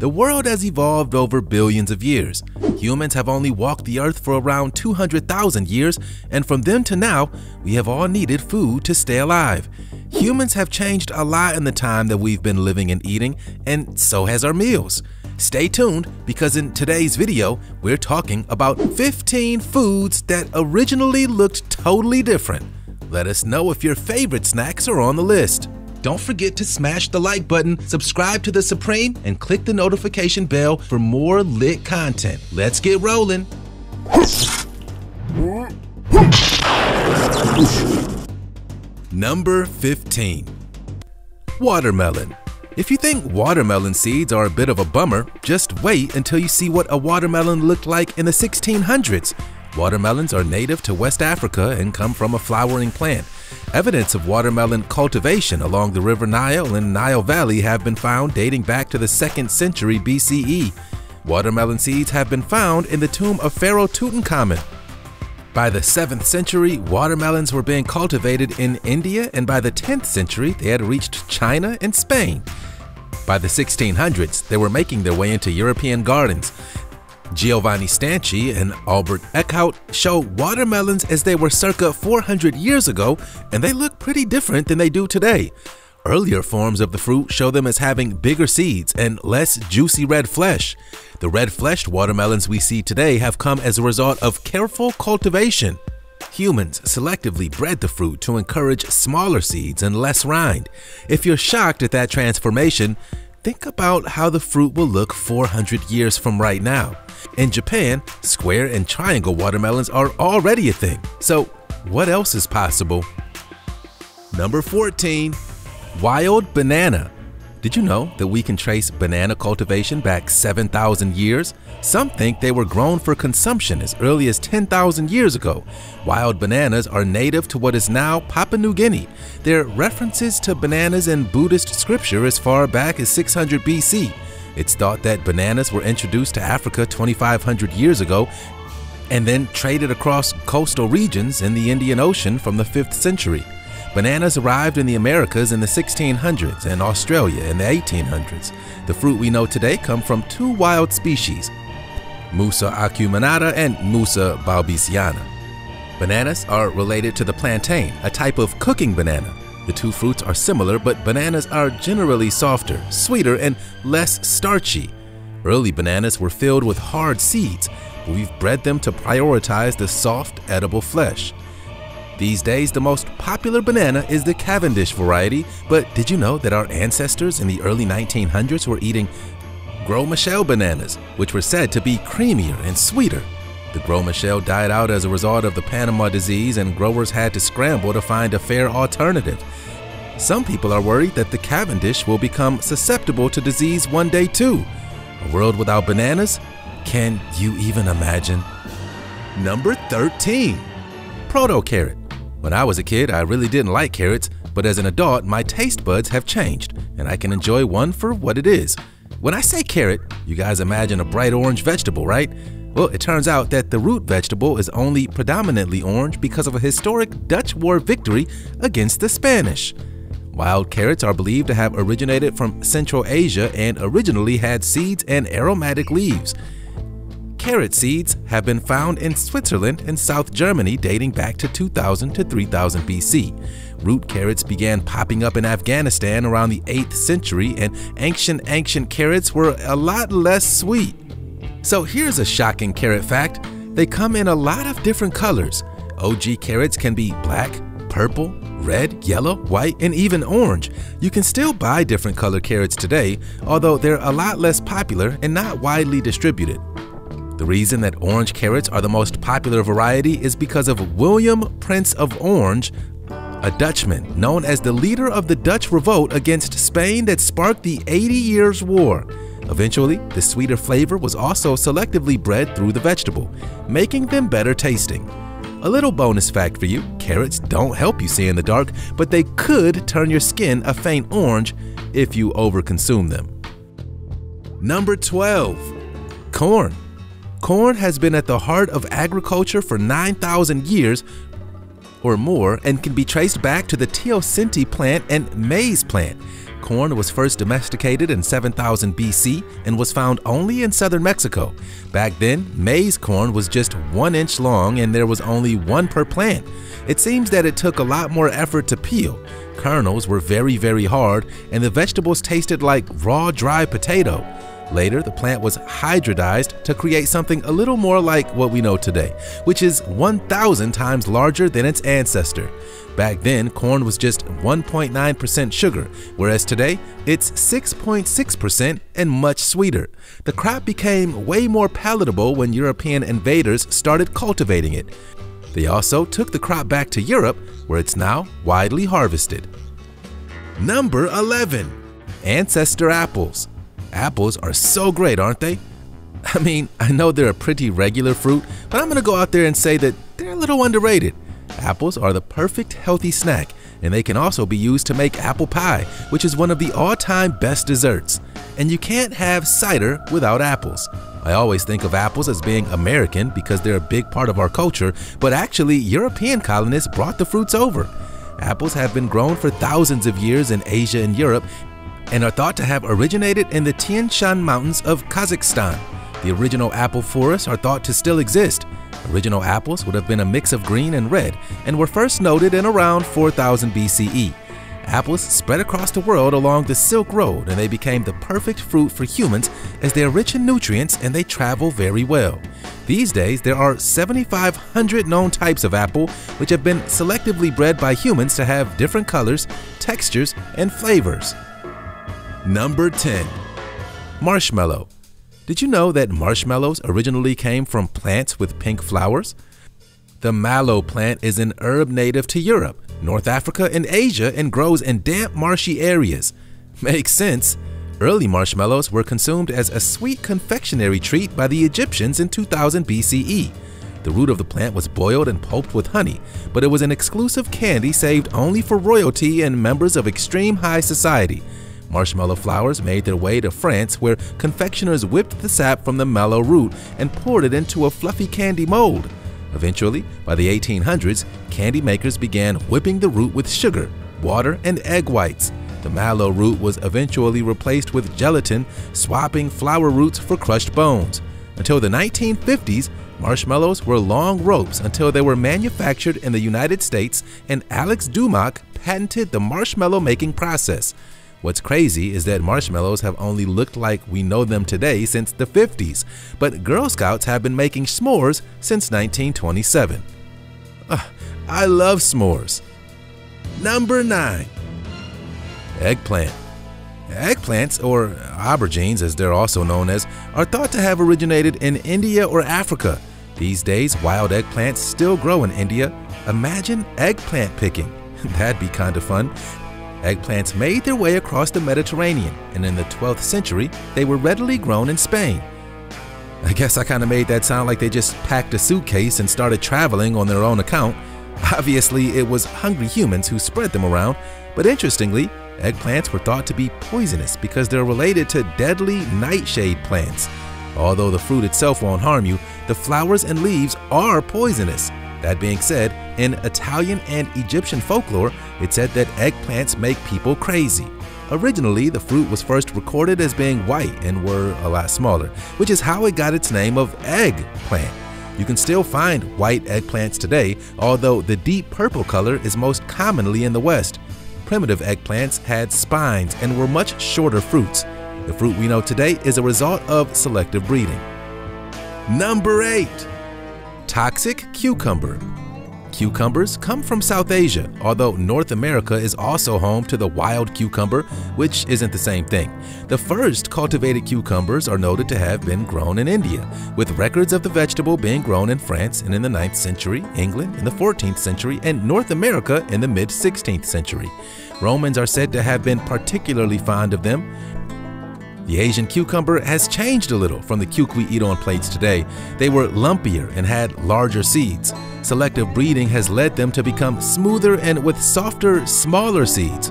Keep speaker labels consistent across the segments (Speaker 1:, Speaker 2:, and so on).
Speaker 1: The world has evolved over billions of years. Humans have only walked the earth for around 200,000 years, and from then to now, we have all needed food to stay alive. Humans have changed a lot in the time that we've been living and eating, and so has our meals. Stay tuned because in today's video, we're talking about 15 foods that originally looked totally different. Let us know if your favorite snacks are on the list. Don't forget to smash the like button, subscribe to The Supreme, and click the notification bell for more lit content. Let's get rolling. Number 15 Watermelon. If you think watermelon seeds are a bit of a bummer, just wait until you see what a watermelon looked like in the 1600s. Watermelons are native to West Africa and come from a flowering plant. Evidence of watermelon cultivation along the River Nile and Nile Valley have been found dating back to the 2nd century BCE. Watermelon seeds have been found in the tomb of Pharaoh Tutankhamun. By the 7th century, watermelons were being cultivated in India, and by the 10th century, they had reached China and Spain. By the 1600s, they were making their way into European gardens. Giovanni Stanchi and Albert Eckhout show watermelons as they were circa 400 years ago, and they look pretty different than they do today. Earlier forms of the fruit show them as having bigger seeds and less juicy red flesh. The red-fleshed watermelons we see today have come as a result of careful cultivation. Humans selectively bred the fruit to encourage smaller seeds and less rind. If you're shocked at that transformation, think about how the fruit will look 400 years from right now. In Japan, square and triangle watermelons are already a thing. So, what else is possible? Number 14. Wild Banana did you know that we can trace banana cultivation back 7,000 years? Some think they were grown for consumption as early as 10,000 years ago. Wild bananas are native to what is now Papua New Guinea. There are references to bananas in Buddhist scripture as far back as 600 BC. It's thought that bananas were introduced to Africa 2,500 years ago and then traded across coastal regions in the Indian Ocean from the 5th century. Bananas arrived in the Americas in the 1600s and Australia in the 1800s. The fruit we know today come from two wild species, Musa acuminata and Musa balbisiana. Bananas are related to the plantain, a type of cooking banana. The two fruits are similar, but bananas are generally softer, sweeter, and less starchy. Early bananas were filled with hard seeds, but we've bred them to prioritize the soft, edible flesh. These days, the most popular banana is the Cavendish variety, but did you know that our ancestors in the early 1900s were eating Gros Michel bananas, which were said to be creamier and sweeter? The Gros Michel died out as a result of the Panama disease, and growers had to scramble to find a fair alternative. Some people are worried that the Cavendish will become susceptible to disease one day too. A world without bananas? Can you even imagine? Number 13. Proto carrot. When I was a kid, I really didn't like carrots, but as an adult, my taste buds have changed, and I can enjoy one for what it is. When I say carrot, you guys imagine a bright orange vegetable, right? Well, it turns out that the root vegetable is only predominantly orange because of a historic Dutch war victory against the Spanish. Wild carrots are believed to have originated from Central Asia and originally had seeds and aromatic leaves. Carrot seeds have been found in Switzerland and South Germany dating back to 2000 to 3000 BC. Root carrots began popping up in Afghanistan around the 8th century, and ancient ancient carrots were a lot less sweet. So here's a shocking carrot fact. They come in a lot of different colors. OG carrots can be black, purple, red, yellow, white, and even orange. You can still buy different color carrots today, although they're a lot less popular and not widely distributed. The reason that orange carrots are the most popular variety is because of William Prince of Orange, a Dutchman known as the leader of the Dutch revolt against Spain that sparked the 80 Years' War. Eventually, the sweeter flavor was also selectively bred through the vegetable, making them better tasting. A little bonus fact for you, carrots don't help you see in the dark, but they could turn your skin a faint orange if you overconsume them. Number 12. Corn. Corn has been at the heart of agriculture for 9,000 years or more and can be traced back to the teosinte plant and maize plant. Corn was first domesticated in 7000 BC and was found only in southern Mexico. Back then, maize corn was just one inch long and there was only one per plant. It seems that it took a lot more effort to peel. Kernels were very, very hard and the vegetables tasted like raw, dry potato. Later, the plant was hybridized to create something a little more like what we know today, which is 1,000 times larger than its ancestor. Back then, corn was just 1.9% sugar, whereas today, it's 6.6% and much sweeter. The crop became way more palatable when European invaders started cultivating it. They also took the crop back to Europe, where it's now widely harvested. Number 11. Ancestor Apples Apples are so great, aren't they? I mean, I know they're a pretty regular fruit, but I'm gonna go out there and say that they're a little underrated. Apples are the perfect healthy snack, and they can also be used to make apple pie, which is one of the all-time best desserts. And you can't have cider without apples. I always think of apples as being American because they're a big part of our culture, but actually European colonists brought the fruits over. Apples have been grown for thousands of years in Asia and Europe and are thought to have originated in the Tian Shan Mountains of Kazakhstan. The original apple forests are thought to still exist. Original apples would have been a mix of green and red and were first noted in around 4000 BCE. Apples spread across the world along the Silk Road and they became the perfect fruit for humans as they are rich in nutrients and they travel very well. These days, there are 7,500 known types of apple which have been selectively bred by humans to have different colors, textures, and flavors. Number 10. Marshmallow. Did you know that marshmallows originally came from plants with pink flowers? The mallow plant is an herb native to Europe, North Africa, and Asia and grows in damp, marshy areas. Makes sense. Early marshmallows were consumed as a sweet confectionery treat by the Egyptians in 2000 BCE. The root of the plant was boiled and pulped with honey, but it was an exclusive candy saved only for royalty and members of extreme high society. Marshmallow flowers made their way to France where confectioners whipped the sap from the mallow root and poured it into a fluffy candy mold. Eventually, by the 1800s, candy makers began whipping the root with sugar, water, and egg whites. The mallow root was eventually replaced with gelatin, swapping flower roots for crushed bones. Until the 1950s, marshmallows were long ropes until they were manufactured in the United States and Alex Doumak patented the marshmallow making process. What's crazy is that marshmallows have only looked like we know them today since the 50s, but Girl Scouts have been making s'mores since 1927. Uh, I love s'mores. Number 9. Eggplant. Eggplants, or aubergines as they're also known as, are thought to have originated in India or Africa. These days, wild eggplants still grow in India. Imagine eggplant picking. That'd be kind of fun. Eggplants made their way across the Mediterranean, and in the 12th century, they were readily grown in Spain. I guess I kind of made that sound like they just packed a suitcase and started traveling on their own account. Obviously, it was hungry humans who spread them around, but interestingly, eggplants were thought to be poisonous because they're related to deadly nightshade plants. Although the fruit itself won't harm you, the flowers and leaves are poisonous. That being said, in Italian and Egyptian folklore, it said that eggplants make people crazy. Originally, the fruit was first recorded as being white and were a lot smaller, which is how it got its name of eggplant. You can still find white eggplants today, although the deep purple color is most commonly in the West. Primitive eggplants had spines and were much shorter fruits. The fruit we know today is a result of selective breeding. Number 8 Toxic cucumber. Cucumbers come from South Asia, although North America is also home to the wild cucumber, which isn't the same thing. The first cultivated cucumbers are noted to have been grown in India, with records of the vegetable being grown in France and in the 9th century, England in the 14th century, and North America in the mid 16th century. Romans are said to have been particularly fond of them, the Asian cucumber has changed a little from the cuc we eat on plates today. They were lumpier and had larger seeds. Selective breeding has led them to become smoother and with softer, smaller seeds.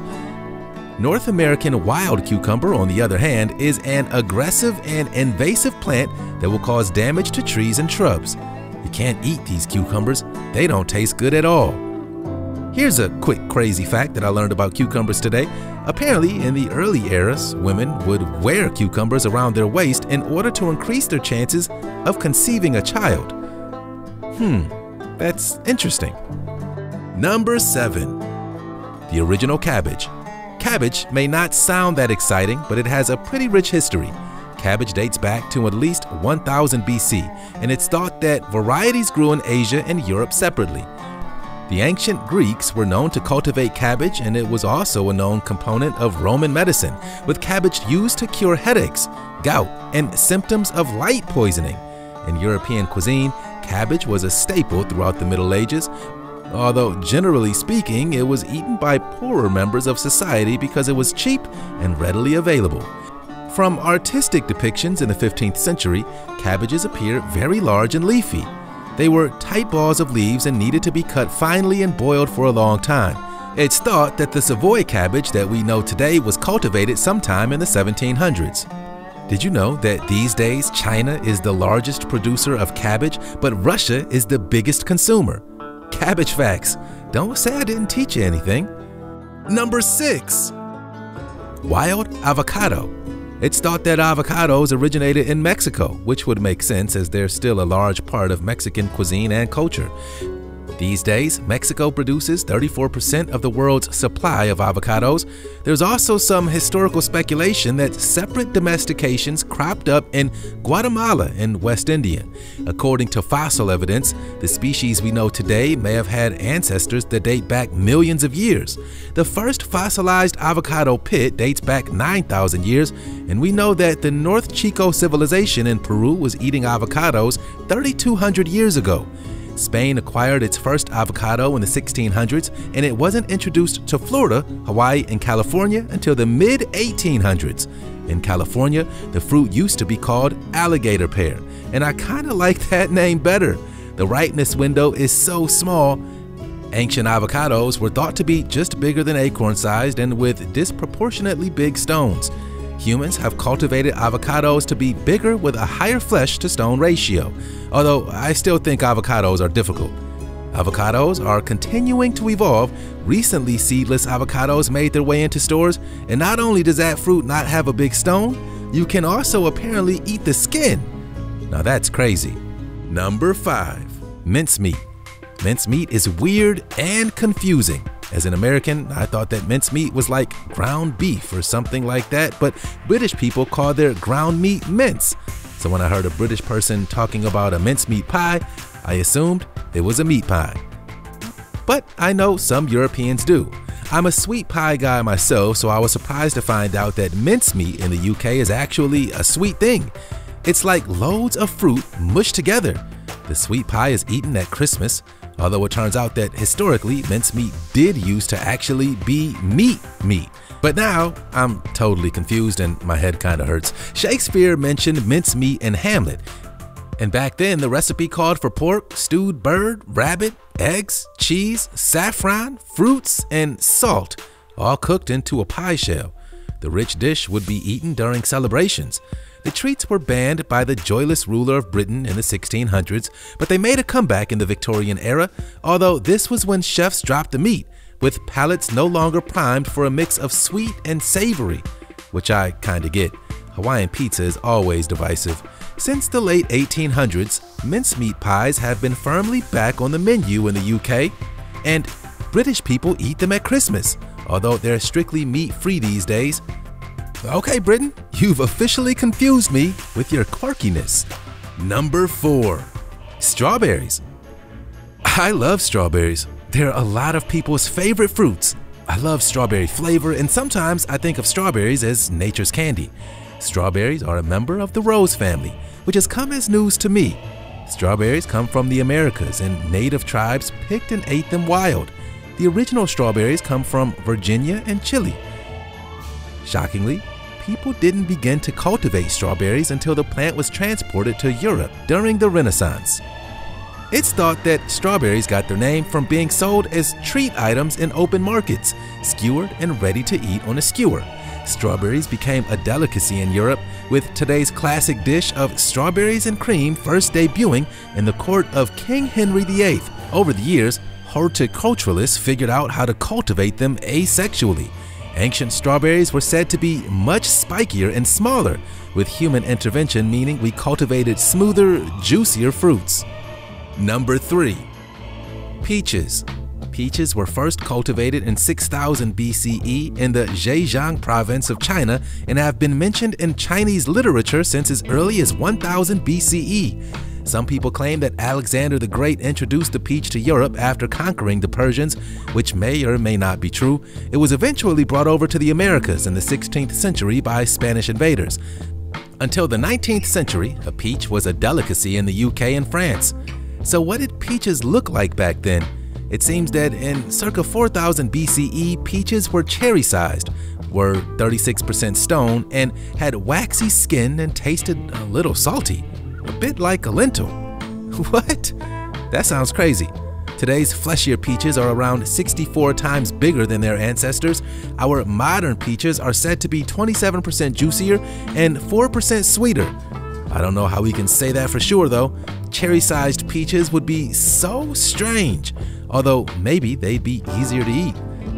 Speaker 1: North American wild cucumber, on the other hand, is an aggressive and invasive plant that will cause damage to trees and shrubs. You can't eat these cucumbers, they don't taste good at all. Here's a quick crazy fact that I learned about cucumbers today. Apparently, in the early eras, women would wear cucumbers around their waist in order to increase their chances of conceiving a child. Hmm, that's interesting. Number 7. The original cabbage. Cabbage may not sound that exciting, but it has a pretty rich history. Cabbage dates back to at least 1000 BC, and it's thought that varieties grew in Asia and Europe separately. The ancient Greeks were known to cultivate cabbage, and it was also a known component of Roman medicine, with cabbage used to cure headaches, gout, and symptoms of light poisoning. In European cuisine, cabbage was a staple throughout the Middle Ages, although generally speaking, it was eaten by poorer members of society because it was cheap and readily available. From artistic depictions in the 15th century, cabbages appear very large and leafy. They were tight balls of leaves and needed to be cut finely and boiled for a long time. It's thought that the Savoy cabbage that we know today was cultivated sometime in the 1700s. Did you know that these days China is the largest producer of cabbage, but Russia is the biggest consumer? Cabbage facts. Don't say I didn't teach you anything. Number 6. Wild avocado. It's thought that avocados originated in Mexico, which would make sense as they're still a large part of Mexican cuisine and culture. These days, Mexico produces 34% of the world's supply of avocados. There's also some historical speculation that separate domestications cropped up in Guatemala and West India. According to fossil evidence, the species we know today may have had ancestors that date back millions of years. The first fossilized avocado pit dates back 9,000 years, and we know that the North Chico civilization in Peru was eating avocados 3,200 years ago. Spain acquired its first avocado in the 1600s, and it wasn't introduced to Florida, Hawaii, and California until the mid 1800s. In California, the fruit used to be called alligator pear, and I kinda like that name better. The ripeness window is so small. Ancient avocados were thought to be just bigger than acorn sized and with disproportionately big stones. Humans have cultivated avocados to be bigger with a higher flesh to stone ratio, although I still think avocados are difficult. Avocados are continuing to evolve. Recently, seedless avocados made their way into stores, and not only does that fruit not have a big stone, you can also apparently eat the skin. Now that's crazy. Number 5. Mincemeat. Mincemeat is weird and confusing. As an American, I thought that mincemeat was like ground beef or something like that, but British people call their ground meat mince. So when I heard a British person talking about a mincemeat pie, I assumed it was a meat pie. But I know some Europeans do. I'm a sweet pie guy myself, so I was surprised to find out that mincemeat in the UK is actually a sweet thing. It's like loads of fruit mushed together. The sweet pie is eaten at Christmas, although it turns out that historically mincemeat did used to actually be meat meat. But now I'm totally confused and my head kinda hurts. Shakespeare mentioned mincemeat in Hamlet. And back then the recipe called for pork, stewed bird, rabbit, eggs, cheese, saffron, fruits, and salt, all cooked into a pie shell. The rich dish would be eaten during celebrations. The treats were banned by the joyless ruler of Britain in the 1600s, but they made a comeback in the Victorian era, although this was when chefs dropped the meat, with palates no longer primed for a mix of sweet and savory, which I kinda get. Hawaiian pizza is always divisive. Since the late 1800s, mincemeat pies have been firmly back on the menu in the UK, and British people eat them at Christmas, although they're strictly meat-free these days. Okay, Britain, you've officially confused me with your quirkiness. Number 4. Strawberries. I love strawberries. They're a lot of people's favorite fruits. I love strawberry flavor, and sometimes I think of strawberries as nature's candy. Strawberries are a member of the rose family, which has come as news to me. Strawberries come from the Americas, and native tribes picked and ate them wild. The original strawberries come from Virginia and Chile. Shockingly, people didn't begin to cultivate strawberries until the plant was transported to Europe during the Renaissance. It's thought that strawberries got their name from being sold as treat items in open markets, skewered and ready to eat on a skewer. Strawberries became a delicacy in Europe, with today's classic dish of strawberries and cream first debuting in the court of King Henry VIII. Over the years, horticulturalists figured out how to cultivate them asexually. Ancient strawberries were said to be much spikier and smaller, with human intervention meaning we cultivated smoother, juicier fruits. Number 3. Peaches. Peaches were first cultivated in 6000 BCE in the Zhejiang province of China and have been mentioned in Chinese literature since as early as 1000 BCE. Some people claim that Alexander the Great introduced the peach to Europe after conquering the Persians, which may or may not be true. It was eventually brought over to the Americas in the 16th century by Spanish invaders. Until the 19th century, a peach was a delicacy in the UK and France. So what did peaches look like back then? It seems that in circa 4000 BCE, peaches were cherry-sized, were 36% stone, and had waxy skin and tasted a little salty, a bit like a lentil. What? That sounds crazy. Today's fleshier peaches are around 64 times bigger than their ancestors. Our modern peaches are said to be 27% juicier and 4% sweeter. I don't know how we can say that for sure though. Cherry-sized peaches would be so strange although maybe they'd be easier to eat.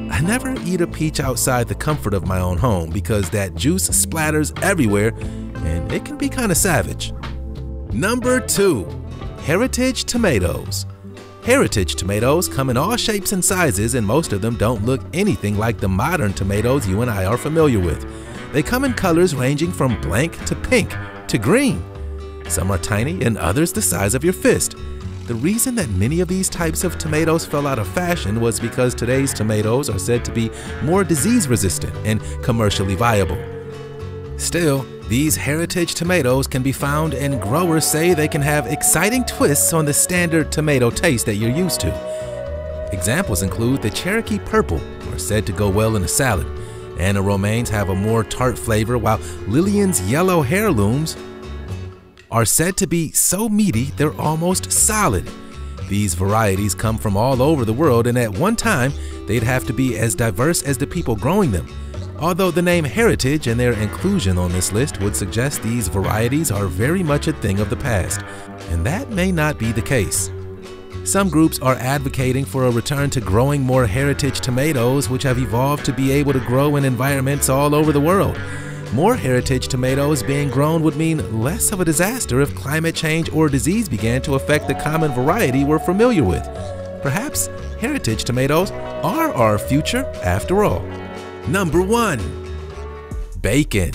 Speaker 1: I never eat a peach outside the comfort of my own home because that juice splatters everywhere and it can be kind of savage. Number 2. Heritage Tomatoes Heritage tomatoes come in all shapes and sizes and most of them don't look anything like the modern tomatoes you and I are familiar with. They come in colors ranging from blank to pink to green. Some are tiny and others the size of your fist. The reason that many of these types of tomatoes fell out of fashion was because today's tomatoes are said to be more disease resistant and commercially viable. Still, these heritage tomatoes can be found and growers say they can have exciting twists on the standard tomato taste that you're used to. Examples include the Cherokee Purple, are said to go well in a salad. Anna Romaines have a more tart flavor, while Lillian's yellow heirlooms are said to be so meaty they're almost solid. These varieties come from all over the world and at one time they'd have to be as diverse as the people growing them. Although the name heritage and their inclusion on this list would suggest these varieties are very much a thing of the past, and that may not be the case. Some groups are advocating for a return to growing more heritage tomatoes which have evolved to be able to grow in environments all over the world. More heritage tomatoes being grown would mean less of a disaster if climate change or disease began to affect the common variety we're familiar with. Perhaps heritage tomatoes are our future after all. Number 1. Bacon.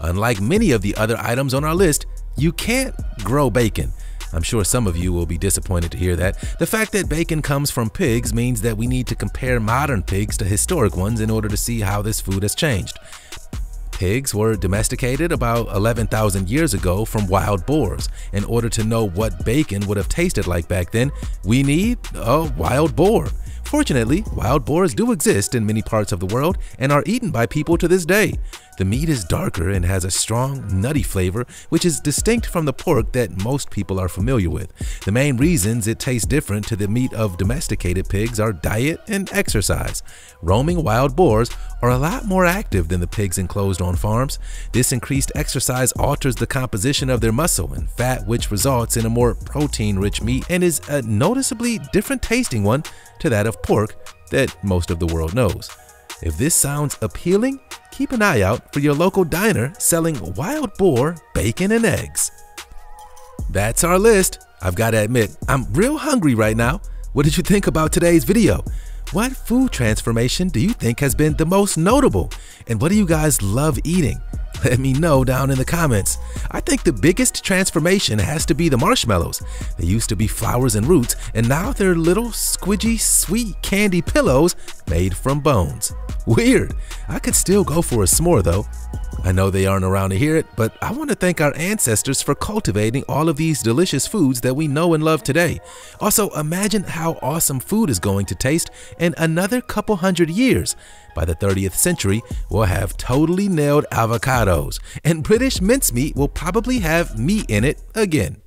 Speaker 1: Unlike many of the other items on our list, you can't grow bacon. I'm sure some of you will be disappointed to hear that. The fact that bacon comes from pigs means that we need to compare modern pigs to historic ones in order to see how this food has changed. Pigs were domesticated about 11,000 years ago from wild boars. In order to know what bacon would have tasted like back then, we need a wild boar. Fortunately, wild boars do exist in many parts of the world and are eaten by people to this day. The meat is darker and has a strong, nutty flavor, which is distinct from the pork that most people are familiar with. The main reasons it tastes different to the meat of domesticated pigs are diet and exercise. Roaming wild boars are a lot more active than the pigs enclosed on farms. This increased exercise alters the composition of their muscle and fat, which results in a more protein-rich meat and is a noticeably different tasting one to that of pork that most of the world knows. If this sounds appealing, keep an eye out for your local diner selling wild boar bacon and eggs. That's our list. I've got to admit, I'm real hungry right now. What did you think about today's video? What food transformation do you think has been the most notable? And what do you guys love eating? Let me know down in the comments. I think the biggest transformation has to be the marshmallows. They used to be flowers and roots, and now they're little squidgy sweet candy pillows made from bones. Weird. I could still go for a s'more though. I know they aren't around to hear it, but I want to thank our ancestors for cultivating all of these delicious foods that we know and love today. Also, imagine how awesome food is going to taste in another couple hundred years. By the 30th century, we'll have totally nailed avocados, and British mincemeat will probably have meat in it again.